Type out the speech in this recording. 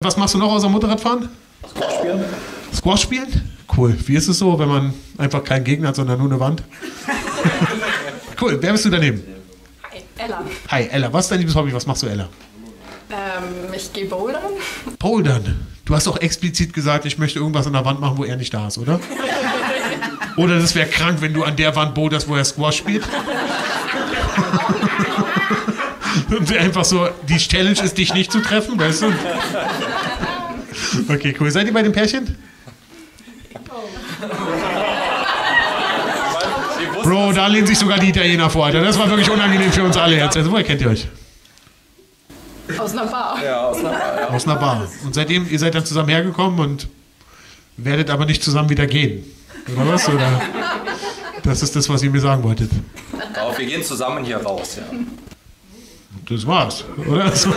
Was machst du noch außer Motorradfahren? Squash spielen. Squash spielen? Cool. Wie ist es so, wenn man einfach keinen Gegner hat, sondern nur eine Wand? cool. Wer bist du daneben? Hi, Ella. Hi, Ella. Was ist dein liebes Hobby? Was machst du, Ella? Ähm, ich gehe bouldern. Bouldern. Du hast auch explizit gesagt, ich möchte irgendwas an der Wand machen, wo er nicht da ist, oder? Oder das wäre krank, wenn du an der Wand boulderst, wo er Squash spielt. Und einfach so, die Challenge ist, dich nicht zu treffen, weißt du? Okay, cool. Seid ihr bei dem Pärchen? Bro, da lehnen sich sogar die Italiener vor, Alter. Das war wirklich unangenehm für uns alle jetzt. Also, woher kennt ihr euch? Aus einer Bar. Ja, aus einer, ja. Aus einer Bar. Und seitdem, ihr seid dann zusammen hergekommen und werdet aber nicht zusammen wieder gehen. Oder was? Oder? Das ist das, was ihr mir sagen wolltet. Doch, wir gehen zusammen hier raus, ja. Das war's, oder? So.